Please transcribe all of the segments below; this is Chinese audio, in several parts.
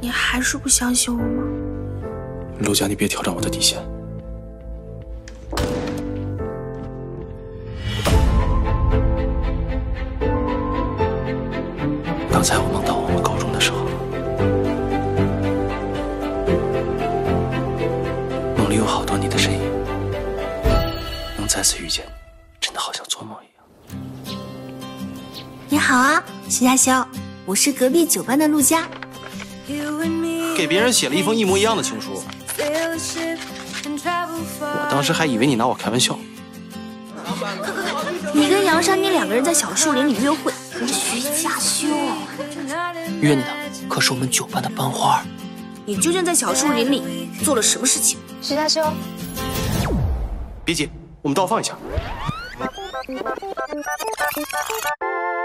你还是不相信我吗？陆佳，你别挑战我的底线。刚才我梦到我们高中的时候，梦里有好多你的身影，能再次遇见，真的好像做梦一样。你好啊，徐佳修，我是隔壁九班的陆佳。给别人写了一封一模一样的情书，我当时还以为你拿我开玩笑。你跟杨山妮两个人在小树林里约会，跟徐佳修约你的可是我们九班的班花。你究竟在小树林里做了什么事情？徐佳修，别急，我们倒放一下。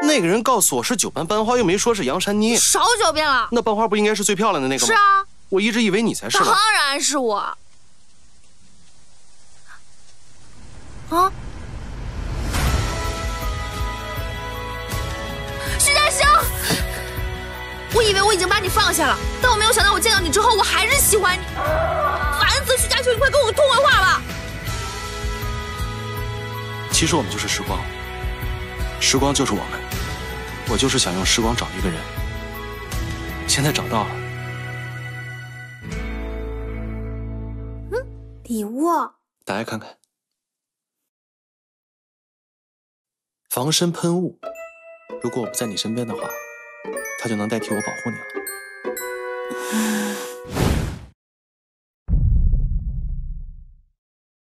那个人告诉我是九班班花，又没说是杨珊妮，少狡辩了。那班花不应该是最漂亮的那个吗？是啊，我一直以为你才是。当然是我。啊！徐佳修，我以为我已经把你放下了，但我没有想到我见到你之后，我还是喜欢你。烦死！徐佳修，你快跟我通个话吧。其实我们就是时光，时光就是我们。我就是想用时光找一个人，现在找到了。嗯，礼物，打开看看。防身喷雾，如果我不在你身边的话，它就能代替我保护你了。